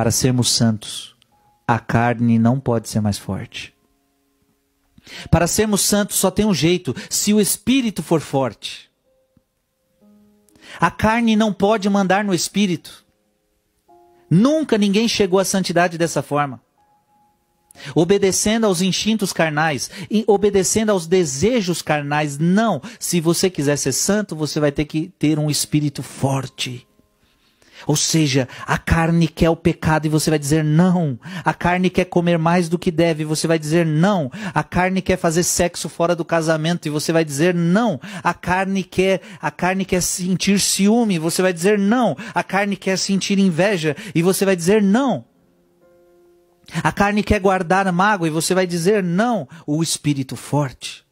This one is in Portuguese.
Para sermos santos, a carne não pode ser mais forte. Para sermos santos só tem um jeito, se o espírito for forte. A carne não pode mandar no espírito. Nunca ninguém chegou à santidade dessa forma. Obedecendo aos instintos carnais, obedecendo aos desejos carnais. Não. Se você quiser ser santo, você vai ter que ter um espírito forte. Ou seja, a carne quer o pecado e você vai dizer não. A carne quer comer mais do que deve e você vai dizer não. A carne quer fazer sexo fora do casamento e você vai dizer não. A carne quer, a carne quer sentir ciúme e você vai dizer não. A carne quer sentir inveja e você vai dizer não. A carne quer guardar mágoa e você vai dizer não. O espírito forte.